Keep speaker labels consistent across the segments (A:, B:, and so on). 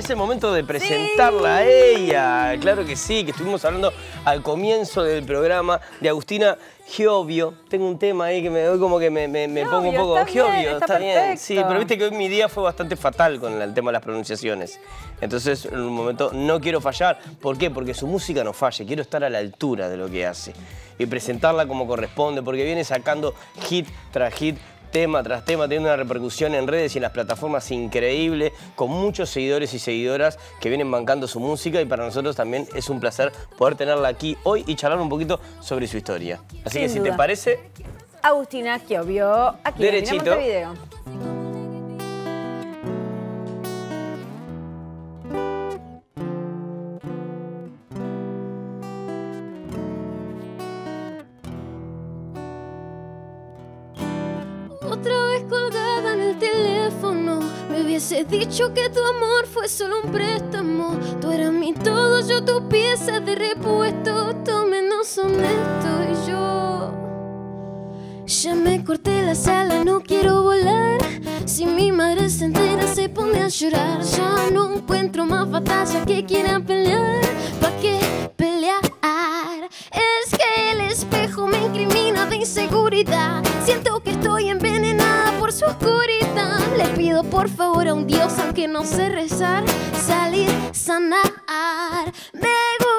A: es el momento de presentarla a ella. Claro que sí, que estuvimos hablando al comienzo del programa de Agustina Giovio. Tengo un tema ahí que me doy como que me, pongo un poco.
B: Está Giovio, está, bien.
A: Sí, pero viste que hoy mi día fue bastante fatal con el tema de las pronunciaciones. Entonces, en un momento no quiero fallar. ¿Por qué? Porque su música no falle. Quiero estar a la altura de lo que hace y presentarla como corresponde, porque viene sacando hit tras hit tema tras tema, teniendo una repercusión en redes y en las plataformas increíble, con muchos seguidores y seguidoras que vienen bancando su música y para nosotros también es un placer poder tenerla aquí hoy y charlar un poquito sobre su historia. Así que si te parece...
B: Agustina vio aquí
A: Derechito.
B: en video.
C: Hubiese dicho que tu amor fue solo un préstamo. Tú eras mi todo, yo tu pieza de repuesto. Todo menos honesto y yo. Ya me corté la sala, no quiero volar. Si mi madre se entera, se pone a llorar. Ya no encuentro más batalla que quiera pelear. ¿Pa' qué pelear? Es que el espejo me incrimina de inseguridad. Siento que estoy envenenada por su oscuridad. Le pido por favor a un Dios, aunque no sé rezar, salir, sanar. Me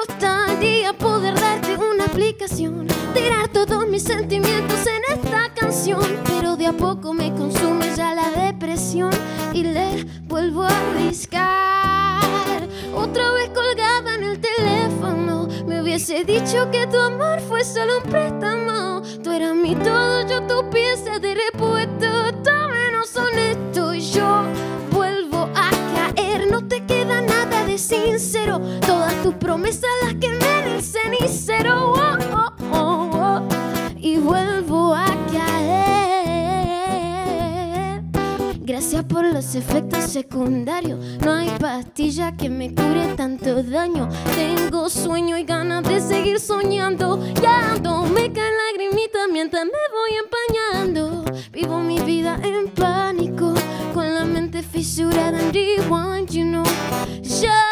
C: gustaría poder darte una aplicación, tirar todos mis sentimientos en esta canción. Pero de a poco me consume ya la depresión y le vuelvo a arriscar. Otra vez colgada en el teléfono, me hubiese dicho que tu amor fue solo un préstamo. Tus promesas las que en el cenicero. Oh, oh, oh, oh, y vuelvo a caer. Gracias por los efectos secundarios. No hay pastilla que me cure tanto daño. Tengo sueño y ganas de seguir soñando. Ya me caen lagrimita mientras me voy empañando. Vivo mi vida en pánico, con la mente fisurada en rewind, you know. Ya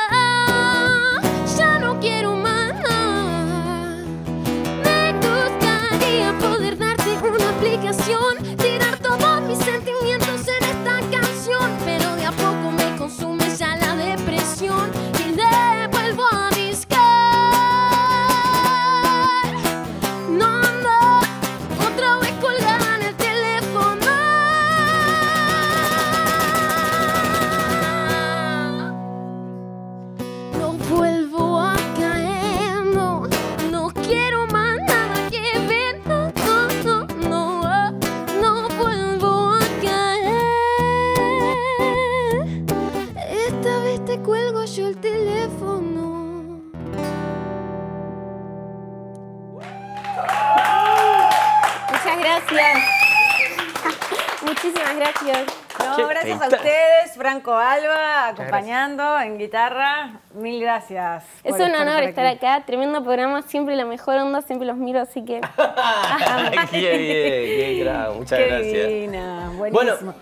C: No,
D: gracias
B: a ustedes, Franco Alba, acompañando en guitarra. Mil gracias.
D: Es un
B: estar
D: honor estar
B: aquí.
D: acá. Tremendo programa, siempre la mejor onda, siempre los miro, así que.
A: qué bien, qué. Muchas
B: Qué
A: gracias.
B: divina,
A: Bueno,
B: buenísimo.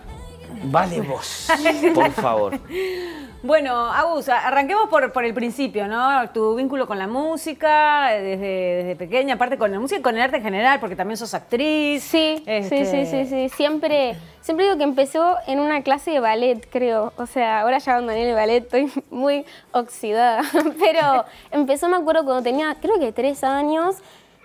A: vale vos, por favor.
B: Bueno, Agus, arranquemos por, por el principio, ¿no? Tu vínculo con la música, eh, desde, desde pequeña, aparte con la música y con el arte en general, porque también sos actriz.
D: Sí,
B: Este,
D: sí, sí, sí, sí. Siempre, siempre digo que empezó en una clase de ballet, creo. O sea, ahora ya abandoné el ballet, estoy muy oxidada. Pero empezó, me acuerdo, cuando tenía, creo que tres años,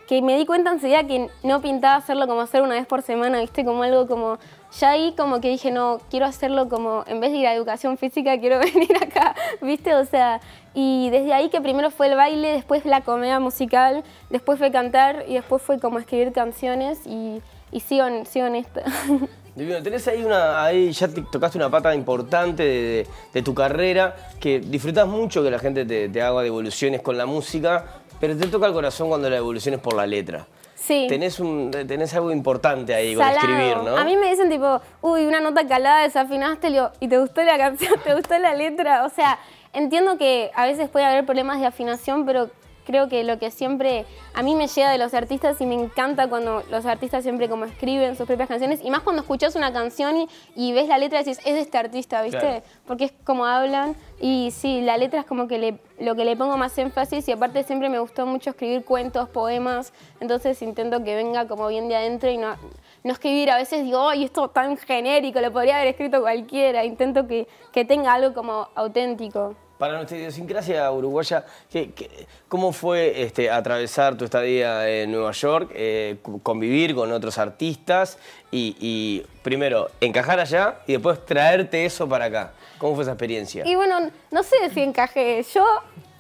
D: que me di cuenta enseguida que no pintaba hacerlo como hacer una vez por semana, ¿viste? Como algo como... Ya ahí como que dije, no, quiero hacerlo como, en vez de ir a educación física, quiero venir acá, ¿viste? O sea, y desde ahí que primero fue el baile, después la comedia musical, después fue cantar y después fue como escribir canciones y, y sigo, en, sigo en esto.
A: Divino, tenés ahí una, ahí ya te tocaste una pata importante de, tu carrera, que disfrutás mucho que la gente te, te haga devoluciones con la música, pero te toca el corazón cuando la devolución es por la letra.
D: Sí.
A: Tenés, un, tenés algo importante ahí con
D: Salado.
A: escribir, ¿no?
D: A mí me dicen tipo, uy, una nota calada, desafinaste, digo, ¿y te gustó la canción? ¿Te gustó la letra? O sea, entiendo que a veces puede haber problemas de afinación, pero
C: creo que lo que siempre a mí me llega de los artistas y me encanta cuando los artistas siempre como escriben sus propias canciones y más cuando escuchas una canción y, y ves la letra y dices, es de este artista, ¿viste?
A: Claro.
C: Porque es como hablan y sí, la letra es como que le, lo que le pongo más énfasis y aparte siempre me gustó mucho escribir cuentos, poemas, entonces intento que venga como bien de adentro y no, no escribir, a veces digo, ay, esto tan genérico, lo podría haber escrito cualquiera, intento que, que tenga algo como auténtico.
A: Para nuestra idiosincrasia uruguaya, ¿qué- qué- ¿cómo fue este, atravesar tu estadía en Nueva York, eh, convivir con otros artistas y, primero encajar allá y después traerte eso para acá? ¿Cómo fue esa experiencia?
C: Y bueno, no sé si encajé. Yo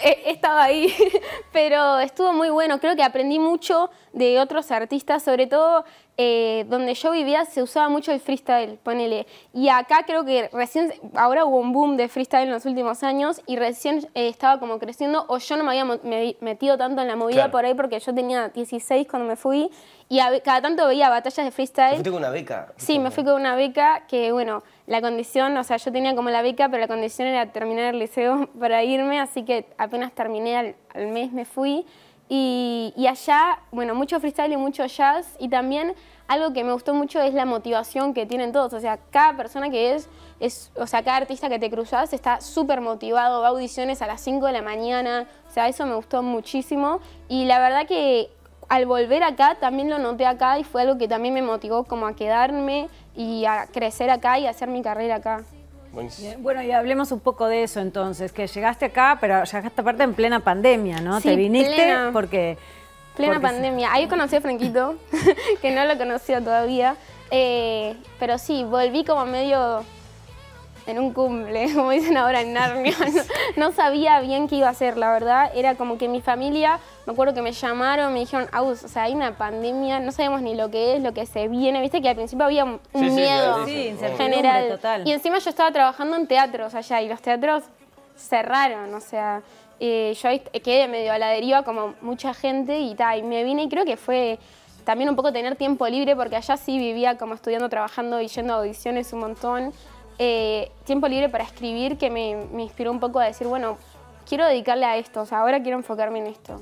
C: he estado ahí, pero estuvo muy bueno. Creo que aprendí mucho de otros artistas, sobre todo eh, donde yo vivía se usaba mucho el freestyle, ponele. Y acá creo que recién, ahora hubo un boom de freestyle en los últimos años y recién eh, estaba como creciendo, o yo no me había me- metido tanto en la movida
A: Claro.
C: por ahí porque yo tenía 16 cuando me fui y a- cada tanto veía batallas de freestyle.
A: ¿Fuiste con una beca?
C: Sí, me fui con una beca que, bueno, la condición, o sea, yo tenía como la beca, pero la condición era terminar el liceo para irme, así que apenas terminé al, al mes me fui. Y, y allá, bueno, mucho freestyle y mucho jazz, y también algo que me gustó mucho es la motivación que tienen todos, o sea, cada persona que es, es o sea, cada artista que te cruzas está súper motivado, va a audiciones a las 5 de la mañana, o sea, eso me gustó muchísimo, y la verdad que al volver acá también lo noté acá y fue algo que también me motivó como a quedarme y a crecer acá y a hacer mi carrera acá.
A: Buenísimo.
B: Bien, Bueno, y hablemos un poco de eso entonces, que llegaste acá, pero llegaste aparte en plena pandemia, ¿no?
C: Sí,
B: Te viniste
C: plena.
B: porque...
C: Plena
B: porque-
C: pandemia. Ahí conocí a Franquito, que no lo conocía todavía. Eh, pero sí, volví como medio en un cumple, como dicen ahora en Narnia. No, no sabía bien qué iba a hacer, la verdad. Era como que mi familia, me acuerdo que me llamaron, me dijeron, Aus, o sea, hay una pandemia, no sabemos ni lo que es, lo que se viene. Viste que al principio había un,
A: sí,
C: miedo
A: claro,
B: Sí,
C: general.
B: total.
C: Y encima yo estaba trabajando en teatros allá y los teatros cerraron, o sea, eh, yo ahí quedé medio a la deriva como mucha gente y, ta, y me vine y creo que fue también un poco tener tiempo libre porque allá sí vivía como estudiando, trabajando y yendo a audiciones un montón. Eh, tiempo libre para escribir que me, me inspiró un poco a decir, bueno, quiero dedicarle a esto, o sea, ahora quiero enfocarme en esto.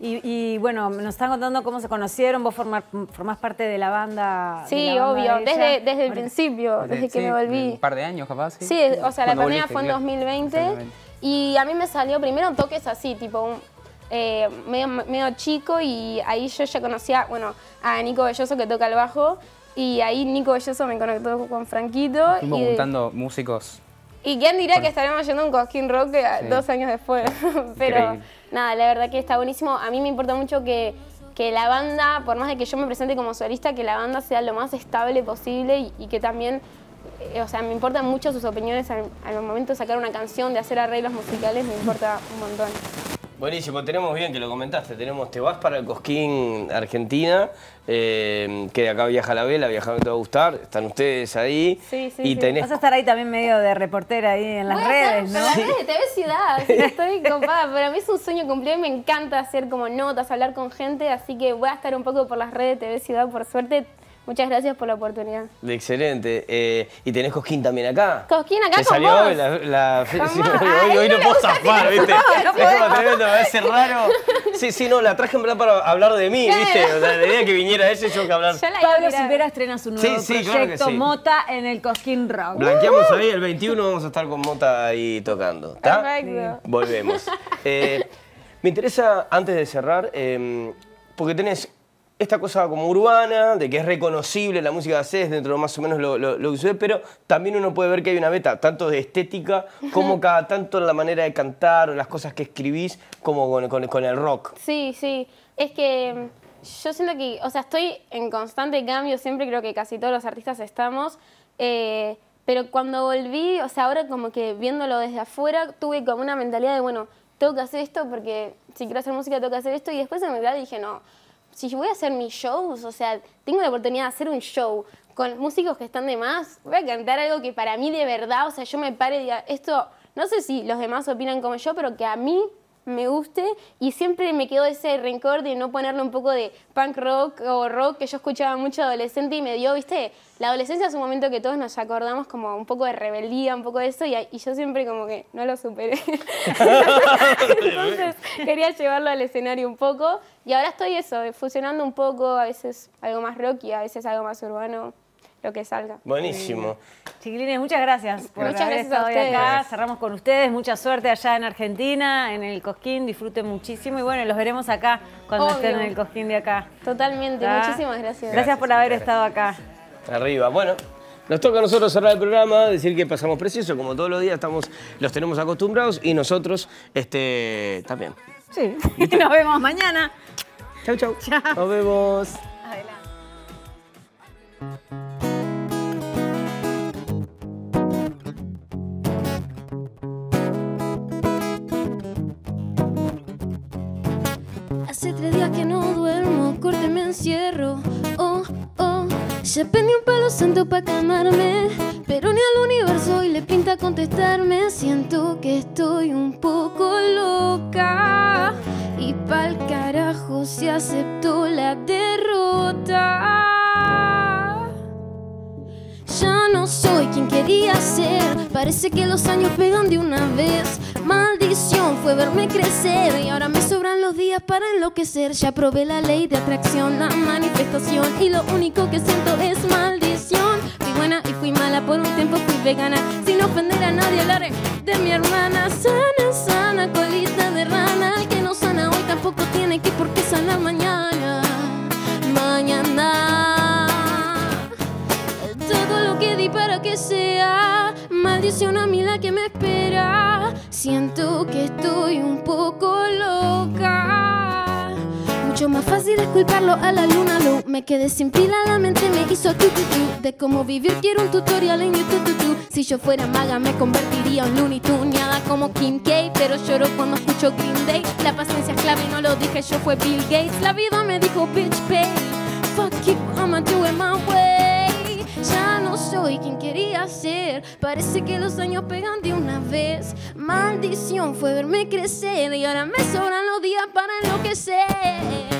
B: Y, y, bueno, nos están contando cómo se conocieron, vos formar, formás parte de la banda. de
C: Sí,
B: la banda
C: obvio,
B: de
C: desde, desde el principio, desde que
E: Sí,
C: me volví.
E: Un par de años, capaz. Sí,
C: Sí, o sea, la pandemia
E: volviste,
C: fue en
E: claro.
C: 2020
E: Exactamente.
C: y a mí me salió primero toques así, tipo un, eh, medio, medio chico y ahí yo ya conocía, bueno, a Nico Belloso que toca el bajo y ahí Nico Belloso me conectó con Franquito
E: Fuimos
C: y,
E: juntando músicos.
C: y quién diría que estaremos yendo a un Cosquín Rock eh,
E: Sí.
C: dos años después, pero
E: Increíble.
C: nada, la verdad que está buenísimo, a mí me importa mucho que que la banda, por más de que yo me presente como solista, que la banda sea lo más estable posible y, y que también eh, o sea, me importan mucho sus opiniones al, al momento de sacar una canción, de hacer arreglos musicales, me importa un montón.
A: Buenísimo, tenemos bien que lo comentaste, tenemos Te vas para el Cosquín Argentina, eh, que de acá viaja la vela, viajar te va a gustar, están ustedes ahí.
C: Sí, sí,
A: y
C: sí.
A: tenés
B: Vas a estar ahí también medio de reportera ahí en las
C: Voy a
B: redes,
C: estar
B: ¿no?
C: en las redes de TV Ciudad, así que estoy copada. Para mí es un sueño cumplido y me encanta hacer como notas, hablar con gente, así que voy a estar un poco por las redes de TV Ciudad, por suerte. Muchas gracias por la oportunidad.
A: Excelente. Eh, y tenés Cosquín también acá.
C: Cosquín acá
A: Te
C: con
A: salió
C: vos.
A: hoy la, sí, hoy, hoy
C: no
A: no puedo zafar, ¿viste?
C: no, no
A: es como tremendo, me parece raro. Sí, sí, no, la traje en verdad para hablar de mí, ¿viste? O sea, la idea que viniera ella y yo que hablar.
B: Pablo. Silvera estrena su nuevo
A: Sí, sí, claro
B: proyecto
A: que sí.
B: Mota en el Cosquín Rock.
A: Blanqueamos ahí, el 21 vamos a estar con Mota ahí tocando. ¿Está?
C: Perfecto.
A: Volvemos. Eh, me interesa, antes de cerrar, eh, porque tenés esta cosa como urbana, de que es reconocible la música que haces dentro de más o menos lo, lo- lo que sucede, pero también uno puede ver que hay una beta, tanto de estética como cada tanto en la manera de cantar o las cosas que escribís, como con, con- con el rock.
C: Sí, sí. Es que mm, yo siento que, o sea, estoy en constante cambio, siempre creo que casi todos los artistas estamos. eh, pero cuando volví, o sea, ahora como que viéndolo desde afuera, tuve como una mentalidad de, bueno, tengo que hacer esto porque si quiero hacer música tengo que hacer esto. Y después en realidad dije, no, si voy a hacer mis shows, o sea, tengo la oportunidad de hacer un show con músicos que están de más, voy a cantar algo que para mí de verdad, o sea, yo me pare esto, no sé si los demás opinan como yo, pero que a mí
F: me guste y siempre me quedó ese rencor de no ponerle un poco de punk rock o rock que yo escuchaba mucho adolescente y me dio, viste, la adolescencia es un momento que todos nos acordamos como un poco de rebeldía, un poco de eso y, y yo siempre como que no lo superé. Entonces quería llevarlo al escenario un poco y ahora estoy eso, fusionando un poco, a veces algo más rock y a veces algo más urbano lo que salga.
A: Buenísimo.
B: Chiquilines, muchas gracias por
F: Muchas
B: haber
F: gracias a
B: estado hoy
F: ustedes.
B: acá. Cerramos con ustedes. Mucha suerte allá en Argentina, en el Cosquín. Disfruten muchísimo y bueno, los veremos acá cuando
F: Obvio.
B: estén en el Cosquín de acá.
F: Totalmente,
B: ¿Está?
F: muchísimas gracias.
B: Gracias por haber estado acá.
A: Arriba. Bueno, nos toca a nosotros cerrar el programa, decir que pasamos precioso, como todos los días estamos, los tenemos acostumbrados y nosotros este, también.
B: Sí. Nos vemos mañana.
A: Chau, chau.
B: Chao.
A: Nos vemos.
B: Adelante.
C: Hace tres días que no duermo, corte me encierro. Oh, oh, ya pedí un palo santo para calmarme. Pero ni al universo hoy le pinta contestarme. Siento que estoy un poco loca. Y pa'l carajo se aceptó la derrota. Ya no soy quien quería ser. Parece que los años pegan de una vez. Maldición fue verme crecer y ahora me sobran los días para enloquecer. Ya probé la ley de atracción, la manifestación y lo único que siento es maldición. Fui buena y fui mala por un tiempo, fui vegana sin ofender a nadie. Hablaré de mi hermana sana, sana, colita de rana. El que no sana hoy tampoco tiene que por qué sanar mañana. Maldición a mí la que me espera. Siento que estoy un poco loca. Mucho más fácil es culparlo a la luna, lo me quedé sin pila, la mente me hizo tu tu tu. De cómo vivir quiero un tutorial en YouTube. tu, tu. Si yo fuera maga me convertiría en Looney Tunes, como Kim K, pero lloro cuando escucho Green Day. La paciencia es clave, no lo dije yo, fue Bill Gates. La vida me dijo bitch pay. Fuck you, I'ma do it my way. Ya soy quien quería ser. Parece que los años pegan de una vez. Maldición fue verme crecer y ahora me sobran los días para enloquecer.